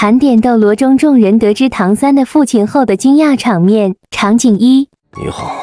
盘点斗罗中众人得知唐三的父亲后的惊讶场面。场景一：你好，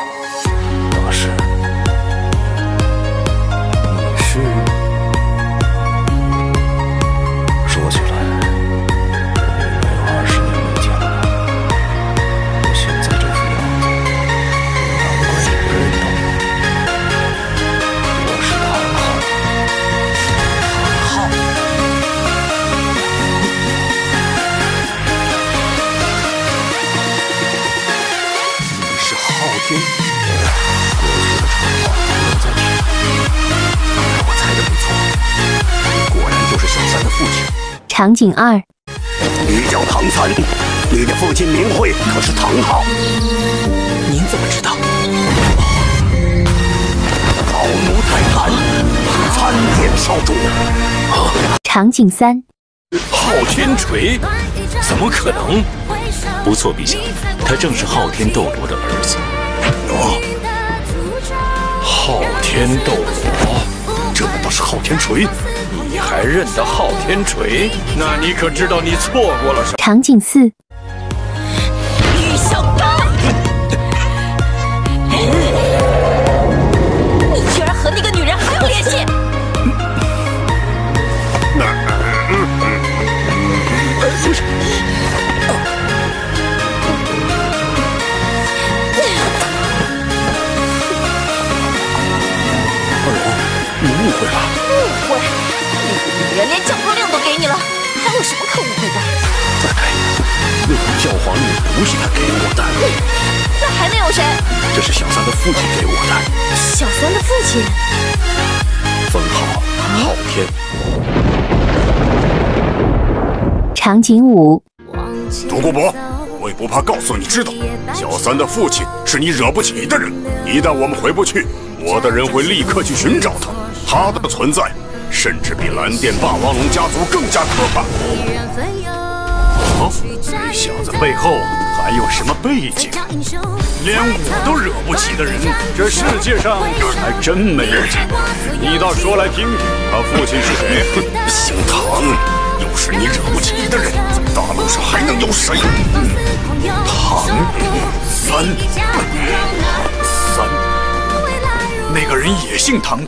场景二：你叫唐三，你的父亲名讳可是唐昊。您怎么知道？老奴太寒，参见少主。场景三：昊天锤？怎么可能？不错，陛下，他正是昊天斗罗的儿子。哦，昊天斗罗，这难道是昊天锤？你还认得昊天锤？那你可知道你错过了什么？场景四：于小刚，你居然和那个女人还有联系！二龙，你误会了。不是他给我的，那还能有谁？这是小三的父亲给我的，小三的父亲？封号昊天。场景五：独孤博，我也不怕告诉你知道，小三的父亲是你惹不起的人。一旦我们回不去，我的人会立刻去寻找他。他的存在，甚至比蓝电霸王龙家族更加可怕。哦，这小子背后还有什么背景？连我都惹不起的人，这世界上还真没有几个。你倒说来听听，他父亲是谁？姓唐，又是你惹不起的人，在大陆上还能有谁？唐三，三，那个人也姓唐。